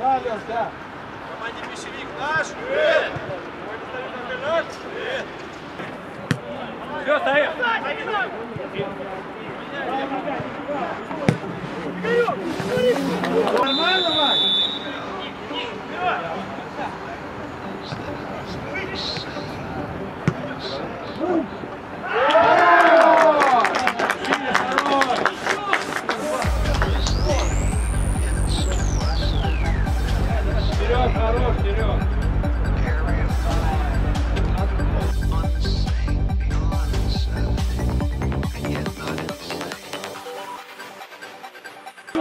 Да, Леш, да. Команде пищевик наш. Все, стоим. Нормально, Вань? Вперед,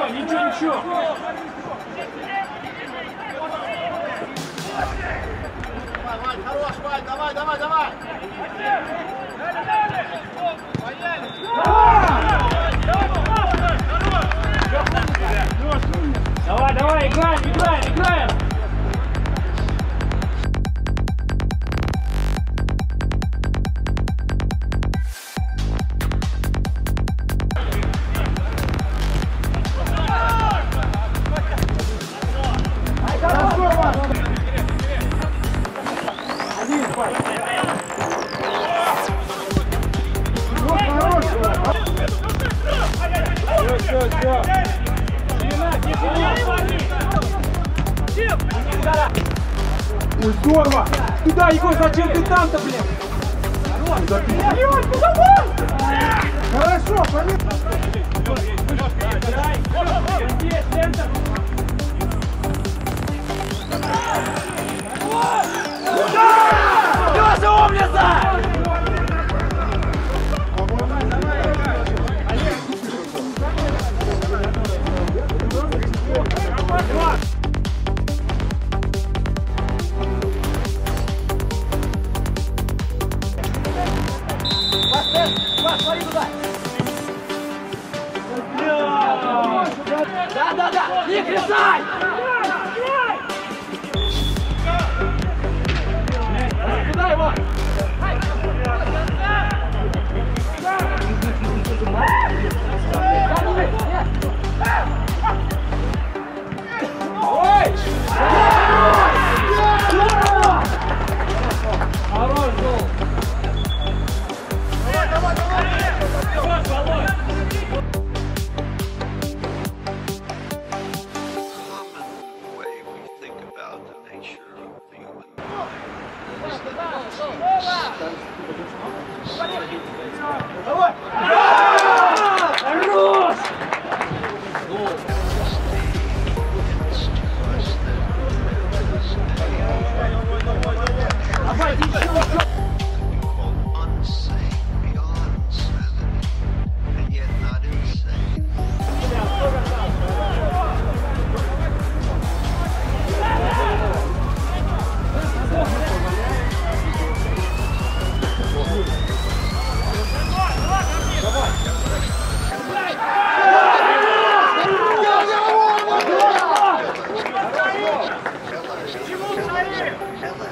Ничего, ничего. Давай, Вань, хорош, Вань, давай, давай, давай. Давай, здорово! Туда, Егор, зачем ты там-то, блин? Куда ты? Егор, куда вон? Хорошо, понятно. Здесь, центр. Хорош, Хорош!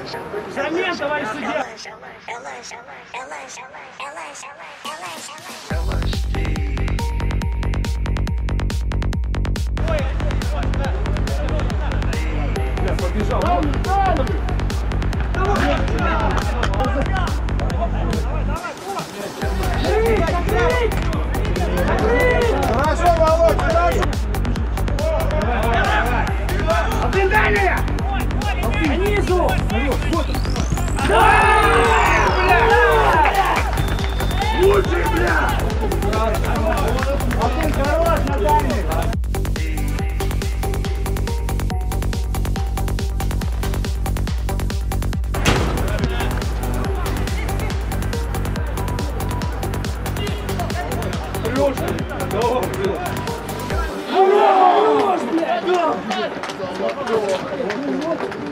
Замен, товарищ судья! LSD. Хорошо, Володь, хорошо. Снизу! Алтын, хорош, на дальний. Надо